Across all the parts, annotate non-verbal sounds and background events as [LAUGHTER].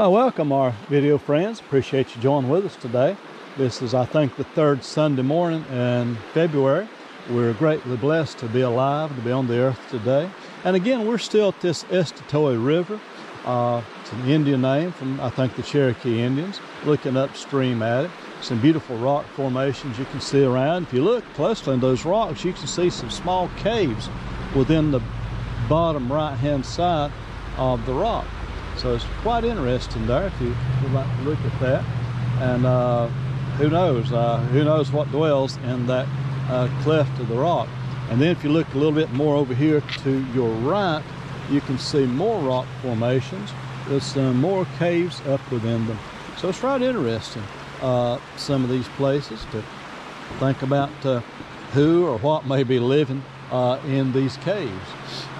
Uh, welcome, our video friends. Appreciate you joining with us today. This is, I think, the third Sunday morning in February. We're greatly blessed to be alive, to be on the earth today. And again, we're still at this Estatoe River. Uh, it's an Indian name from, I think, the Cherokee Indians, looking upstream at it. Some beautiful rock formations you can see around. If you look closely in those rocks, you can see some small caves within the bottom right-hand side of the rock. So it's quite interesting there if you would like to look at that. And uh, who knows, uh, who knows what dwells in that uh, cleft of the rock. And then if you look a little bit more over here to your right, you can see more rock formations. There's more caves up within them. So it's right interesting, uh, some of these places to think about uh, who or what may be living uh, in these caves.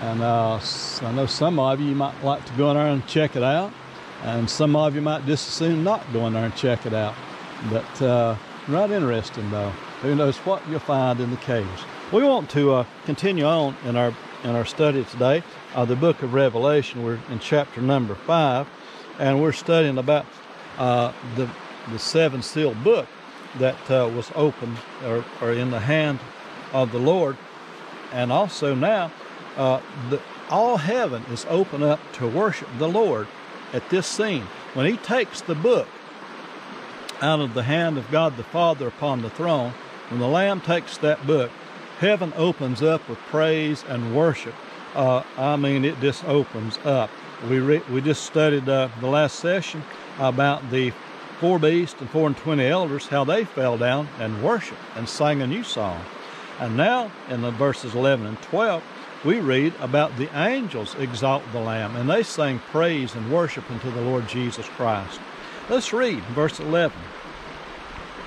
And uh, I know some of you might like to go in there and check it out, and some of you might just as soon not go in there and check it out. But uh, right interesting though. Who knows what you'll find in the caves. We want to uh, continue on in our in our study today of the book of Revelation. We're in chapter number five, and we're studying about uh, the the seven sealed book that uh, was opened or, or in the hand of the Lord and also now uh, the, all heaven is open up to worship the Lord at this scene. When he takes the book out of the hand of God the Father upon the throne, when the Lamb takes that book, heaven opens up with praise and worship. Uh, I mean, it just opens up. We, we just studied uh, the last session about the four beasts and four and twenty elders, how they fell down and worshiped and sang a new song. And now in the verses 11 and 12, we read about the angels exalt the Lamb, and they sing praise and worship unto the Lord Jesus Christ. Let's read verse 11.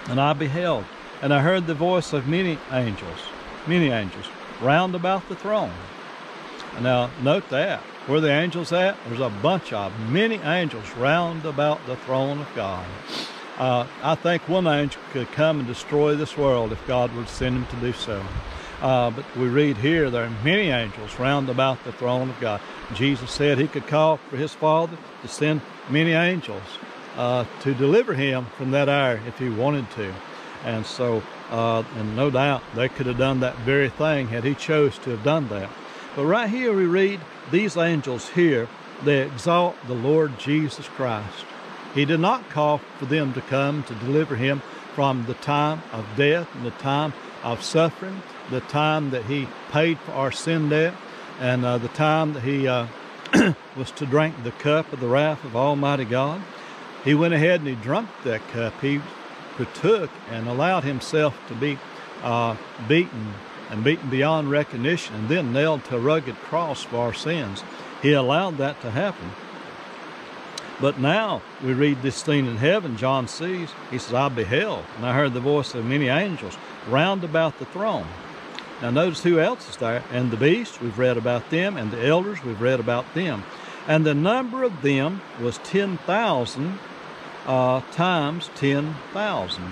And I beheld, and I heard the voice of many angels, many angels, round about the throne. Now, note that. Where the angels at? There's a bunch of many angels round about the throne of God. Uh, I think one angel could come and destroy this world if God would send him to do so. Uh, but we read here there are many angels round about the throne of God. Jesus said he could call for his Father to send many angels uh, to deliver him from that hour if he wanted to. And so, uh, and no doubt they could have done that very thing had he chose to have done that. But right here we read these angels here, they exalt the Lord Jesus Christ. He did not call for them to come to deliver him from the time of death and the time of suffering, the time that he paid for our sin debt, and uh, the time that he uh, [CLEARS THROAT] was to drink the cup of the wrath of Almighty God. He went ahead and he drank that cup. He partook and allowed himself to be uh, beaten and beaten beyond recognition and then nailed to a rugged cross for our sins. He allowed that to happen. But now we read this scene in heaven, John sees, he says, I beheld, and I heard the voice of many angels round about the throne. Now notice who else is there. And the beasts, we've read about them, and the elders, we've read about them. And the number of them was 10,000 uh, times 10,000.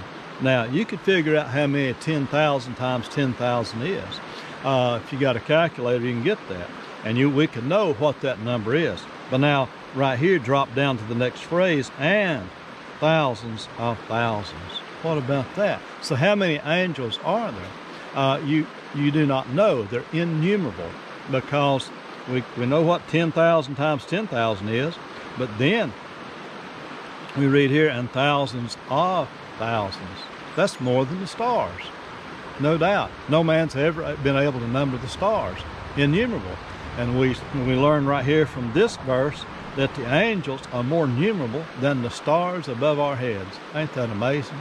Now, you could figure out how many 10,000 times 10,000 is. Uh, if you got a calculator, you can get that. And you, we can know what that number is. But now, right here, drop down to the next phrase, and thousands of thousands. What about that? So how many angels are there? Uh, you, you do not know. They're innumerable because we, we know what 10,000 times 10,000 is, but then we read here, and thousands of thousands. That's more than the stars. No doubt. No man's ever been able to number the stars. Innumerable. And we, we learn right here from this verse that the angels are more numerable than the stars above our heads. Ain't that amazing?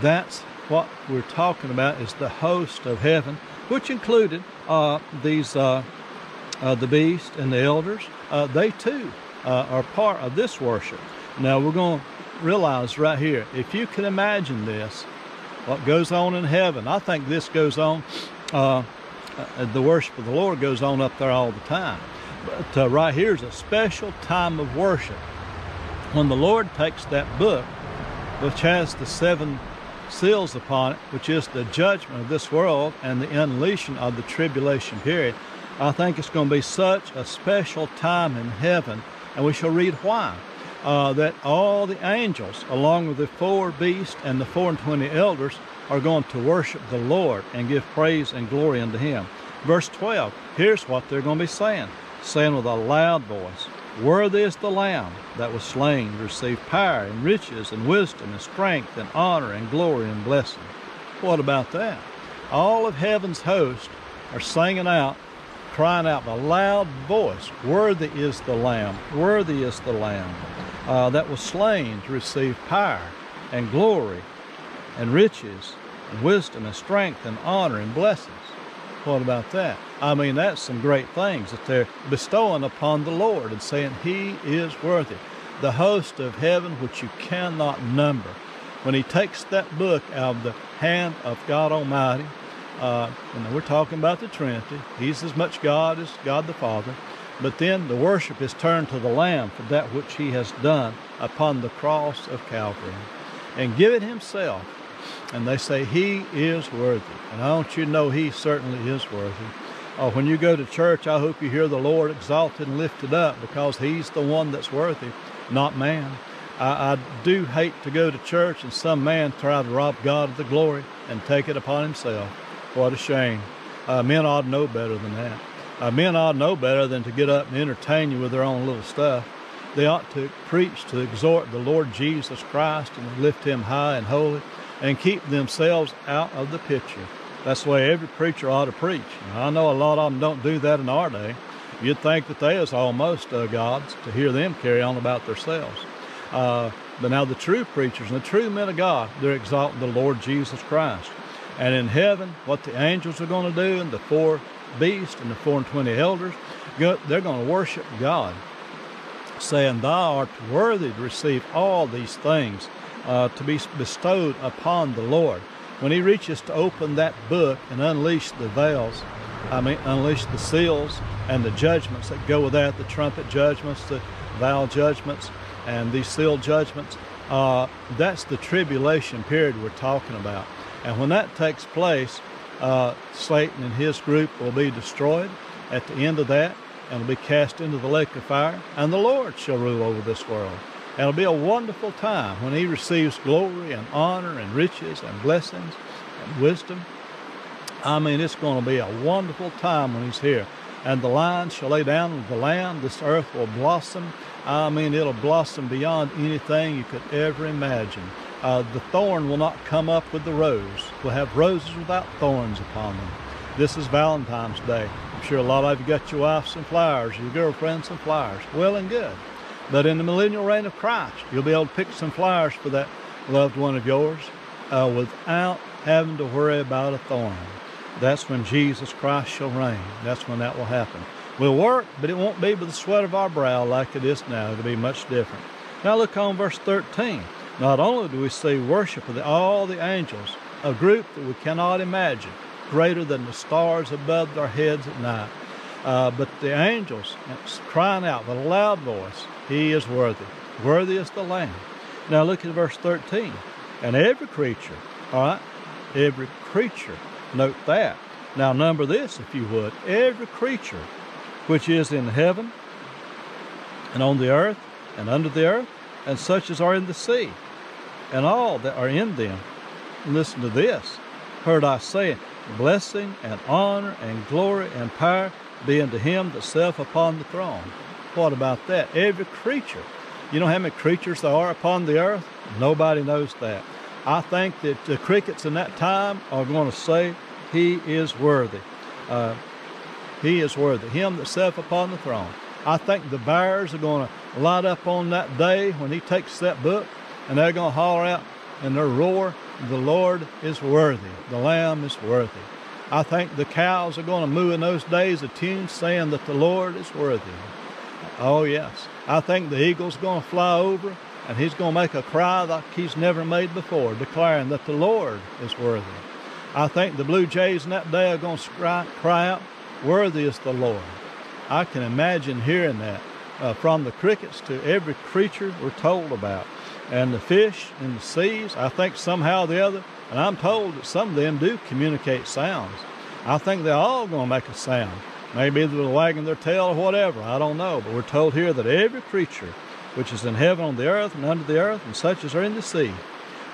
That's what we're talking about is the host of heaven, which included uh, these uh, uh, the beast and the elders. Uh, they too uh, are part of this worship. Now we're going to realize right here, if you can imagine this, what goes on in heaven, I think this goes on uh, the worship of the Lord goes on up there all the time. But uh, right here is a special time of worship. When the Lord takes that book, which has the seven seals upon it, which is the judgment of this world and the unleashing of the tribulation period, I think it's going to be such a special time in heaven, and we shall read why. Uh, that all the angels, along with the four beasts and the four and twenty elders, are going to worship the Lord and give praise and glory unto Him. Verse 12, here's what they're going to be saying, saying with a loud voice, Worthy is the Lamb that was slain to receive power and riches and wisdom and strength and honor and glory and blessing. What about that? All of heaven's hosts are singing out, crying out with a loud voice, Worthy is the Lamb, worthy is the Lamb uh, that was slain to receive power and glory and riches and wisdom and strength and honor and blessings. What about that? I mean, that's some great things that they're bestowing upon the Lord and saying He is worthy. The host of heaven, which you cannot number. When He takes that book out of the hand of God Almighty, uh, and we're talking about the Trinity, He's as much God as God the Father. But then the worship is turned to the Lamb for that which He has done upon the cross of Calvary and given Himself and they say he is worthy. And I want you to know he certainly is worthy. Uh, when you go to church, I hope you hear the Lord exalted and lifted up because he's the one that's worthy, not man. I, I do hate to go to church and some man try to rob God of the glory and take it upon himself. What a shame. Uh, men ought to know better than that. Uh, men ought to know better than to get up and entertain you with their own little stuff. They ought to preach to exhort the Lord Jesus Christ and lift him high and holy and keep themselves out of the picture. That's the way every preacher ought to preach. Now, I know a lot of them don't do that in our day. You'd think that they is almost uh, gods to hear them carry on about themselves. Uh, but now the true preachers and the true men of God, they're exalting the Lord Jesus Christ. And in heaven, what the angels are going to do, and the four beasts and the four and twenty elders, they're going to worship God, saying, Thou art worthy to receive all these things uh, to be bestowed upon the Lord. When He reaches to open that book and unleash the veils, I mean, unleash the seals and the judgments that go with that the trumpet judgments, the vial judgments, and these seal judgments uh, that's the tribulation period we're talking about. And when that takes place, uh, Satan and his group will be destroyed at the end of that and will be cast into the lake of fire, and the Lord shall rule over this world. And it'll be a wonderful time when he receives glory and honor and riches and blessings and wisdom. I mean, it's going to be a wonderful time when he's here. And the lion shall lay down with the lamb. This earth will blossom. I mean, it'll blossom beyond anything you could ever imagine. Uh, the thorn will not come up with the rose. We'll have roses without thorns upon them. This is Valentine's Day. I'm sure a lot of you got your wife some flowers, your girlfriend some flowers. Well and good. But in the millennial reign of Christ, you'll be able to pick some flowers for that loved one of yours uh, without having to worry about a thorn. That's when Jesus Christ shall reign. That's when that will happen. We'll work, but it won't be with the sweat of our brow like it is now. It'll be much different. Now look on verse 13. Not only do we see worship of the, all the angels, a group that we cannot imagine, greater than the stars above our heads at night, uh, but the angels crying out with a loud voice, he is worthy. Worthy is the Lamb. Now look at verse 13. And every creature, all right, every creature, note that. Now number this, if you would. Every creature which is in heaven and on the earth and under the earth and such as are in the sea and all that are in them. Listen to this. Heard I say, blessing and honor and glory and power be unto him that sitteth upon the throne what about that? Every creature. You know how many creatures there are upon the earth? Nobody knows that. I think that the crickets in that time are going to say, He is worthy. Uh, he is worthy. Him that sat upon the throne. I think the bears are going to light up on that day when He takes that book and they're going to holler out and their roar, The Lord is worthy. The Lamb is worthy. I think the cows are going to moo in those days a tune saying that the Lord is worthy. Oh, yes. I think the eagle's going to fly over and he's going to make a cry like he's never made before, declaring that the Lord is worthy. I think the blue jays in that day are going to cry, cry out, Worthy is the Lord. I can imagine hearing that uh, from the crickets to every creature we're told about. And the fish in the seas, I think somehow or the other, and I'm told that some of them do communicate sounds. I think they're all going to make a sound. Maybe they're wagging their tail or whatever. I don't know. But we're told here that every creature which is in heaven on the earth and under the earth, and such as are in the sea.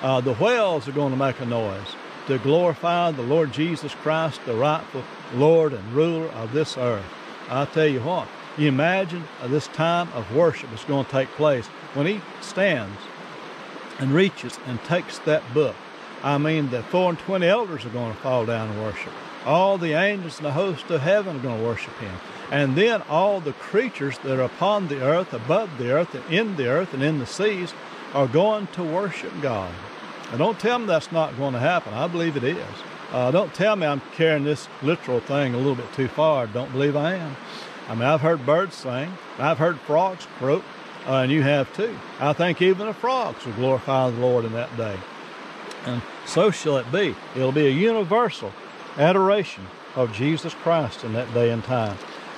Uh, the whales are going to make a noise to glorify the Lord Jesus Christ, the rightful Lord and ruler of this earth. I tell you what, you imagine this time of worship is going to take place when he stands and reaches and takes that book. I mean, the four and twenty elders are going to fall down and worship. All the angels and the host of heaven are going to worship him. And then all the creatures that are upon the earth, above the earth, and in the earth, and in the seas are going to worship God. And don't tell me that's not going to happen. I believe it is. Uh, don't tell me I'm carrying this literal thing a little bit too far. Don't believe I am. I mean, I've heard birds sing, I've heard frogs croak, uh, and you have too. I think even the frogs will glorify the Lord in that day. And so shall it be. It'll be a universal adoration of Jesus Christ in that day and time.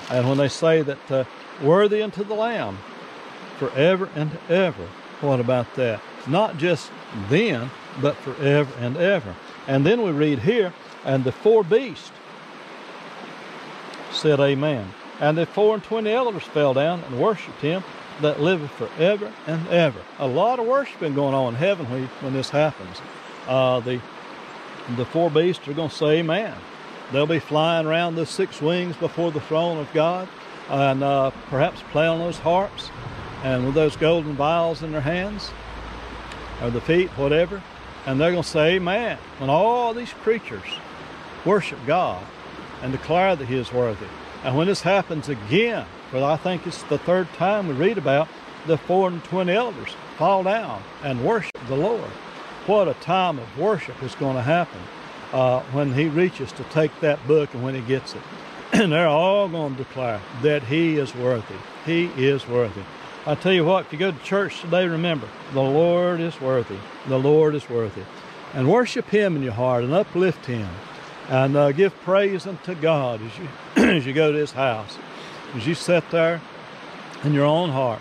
And when they say that uh, worthy unto the Lamb forever and ever, what about that? Not just then, but forever and ever. And then we read here, and the four beasts said, Amen. And the four and twenty elders fell down and worshipped him that liveth forever and ever. A lot of worshiping going on in heaven when, this happens. Uh, the the four beasts are going to say amen. They'll be flying around the six wings before the throne of God and uh, perhaps play on those harps and with those golden vials in their hands or the feet, whatever. And they're going to say amen when all these creatures worship God and declare that He is worthy. And when this happens again, for I think it's the third time we read about the four and twenty elders fall down and worship the Lord. What a time of worship is going to happen uh, when he reaches to take that book and when he gets it. [CLEARS THROAT] and they're all going to declare that he is worthy. He is worthy. I tell you what, if you go to church today, remember, the Lord is worthy. The Lord is worthy. And worship him in your heart and uplift him and uh, give praise unto God as you, [CLEARS THROAT] as you go to his house. As you sit there in your own heart,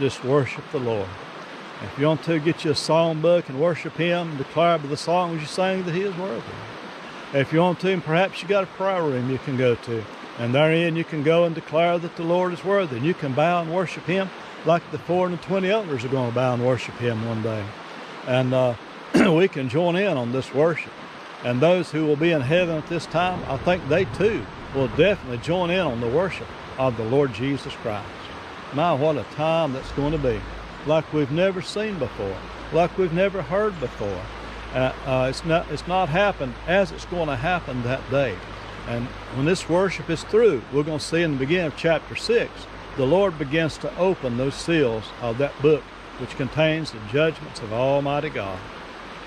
just worship the Lord. If you want to, get you a song book and worship him, declare by the songs you sing that he is worthy. If you want to, and perhaps you got a prayer room you can go to. And therein you can go and declare that the Lord is worthy. And you can bow and worship him like the four and the twenty elders are going to bow and worship him one day. And uh, [CLEARS THROAT] we can join in on this worship. And those who will be in heaven at this time, I think they too will definitely join in on the worship of the Lord Jesus Christ. My, what a time that's going to be. Like we've never seen before, like we've never heard before. Uh, uh, it's not it's not happened as it's going to happen that day. And when this worship is through, we're going to see in the beginning of chapter six, the Lord begins to open those seals of that book, which contains the judgments of Almighty God.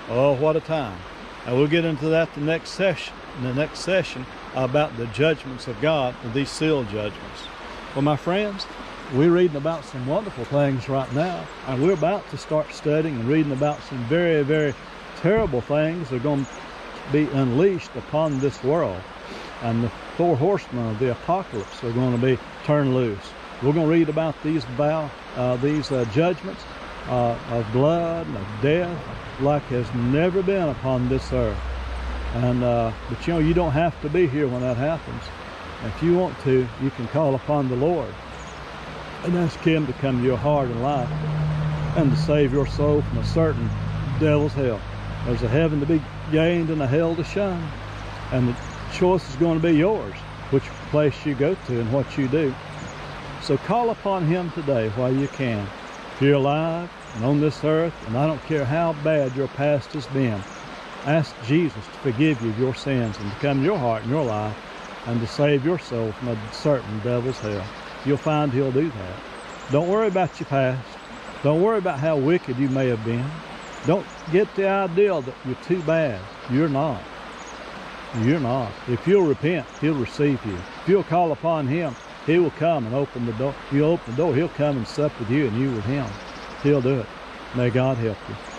Oh, what a time! And we'll get into that the next session. In the next session about the judgments of God these seal judgments. Well, my friends, we're reading about some wonderful things right now, and we're about to start studying and reading about some very, very terrible things that are going to be unleashed upon this world. And the four horsemen of the apocalypse are going to be turned loose. We're going to read about these uh, these uh, judgments uh, of blood and of death like has never been upon this earth. And uh, but you know you don't have to be here when that happens. If you want to, you can call upon the Lord and ask Him to come to your heart and life and to save your soul from a certain devil's hell. There's a heaven to be gained and a hell to shun. And the choice is going to be yours, which place you go to and what you do. So call upon him today while you can. If you're alive and on this earth, and I don't care how bad your past has been, ask Jesus to forgive you of your sins and to come to your heart and your life and to save your soul from a certain devil's hell. You'll find he'll do that. Don't worry about your past. Don't worry about how wicked you may have been. Don't get the idea that you're too bad. You're not. You're not. If you'll repent, he'll receive you. If you'll call upon him, he will come and open the door. You open the door, he'll come and sup with you and you with him. He'll do it. May God help you.